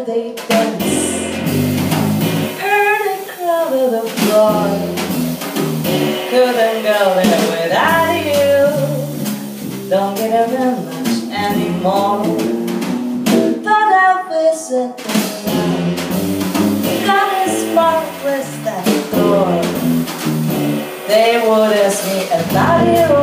they dance? Heard the crowd of the floor. Couldn't go there without you. Don't get around much anymore. Thought I'd visit tonight. Got as far as that door. They would ask me about you,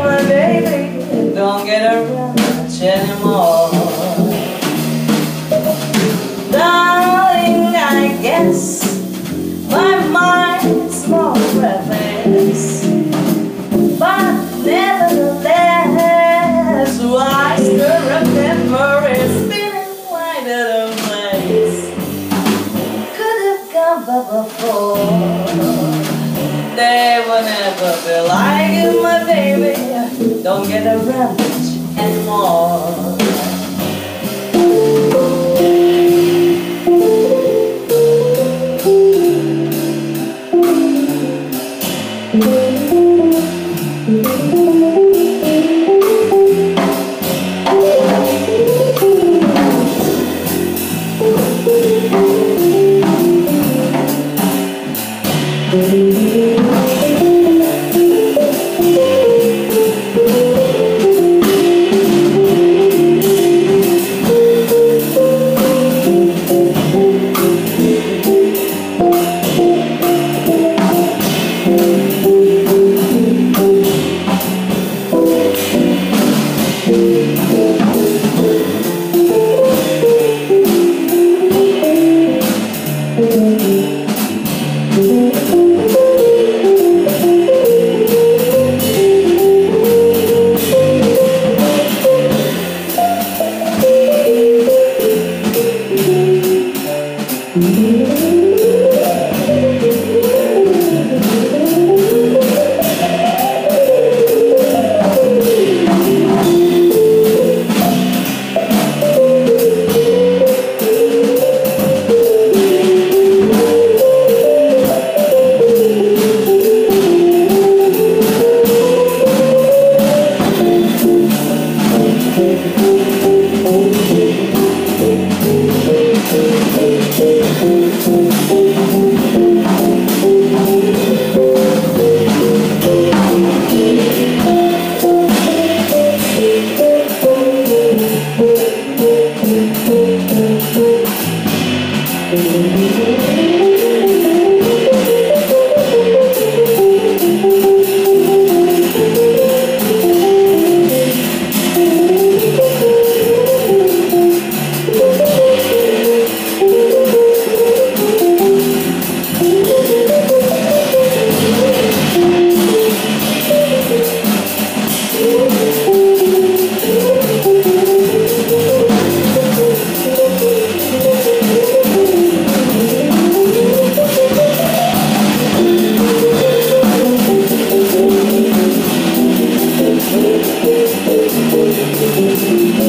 day will never be like you, my baby. Don't get around much anymore. Thank Música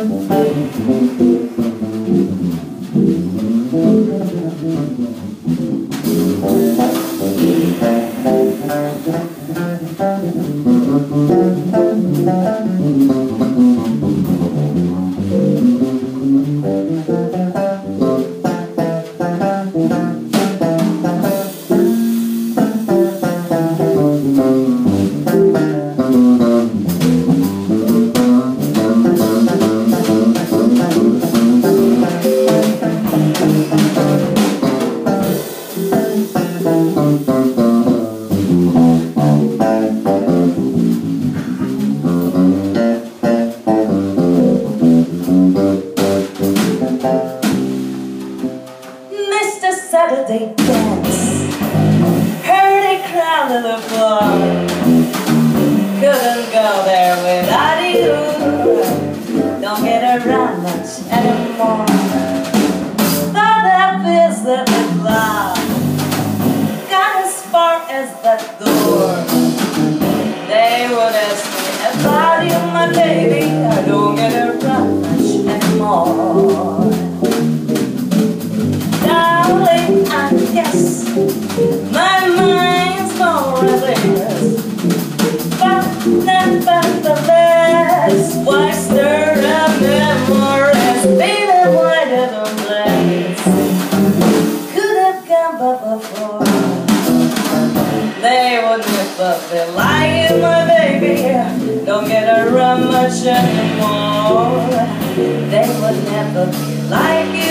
silence anymore. That happens that around much anymore. They would never be like you.